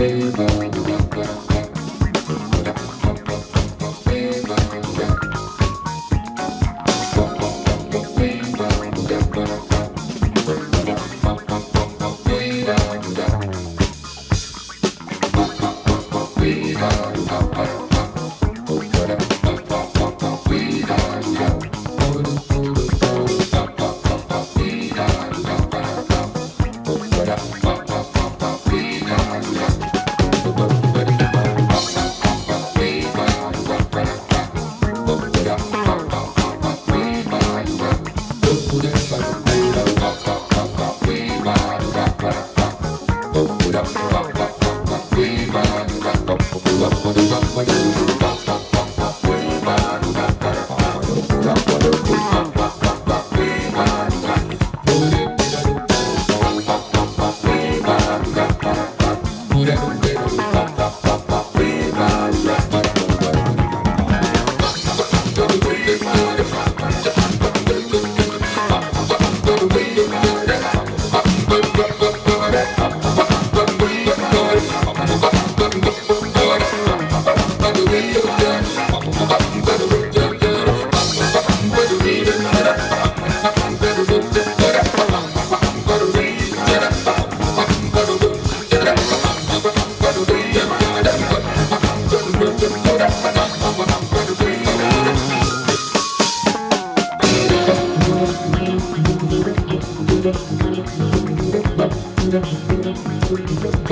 Baby.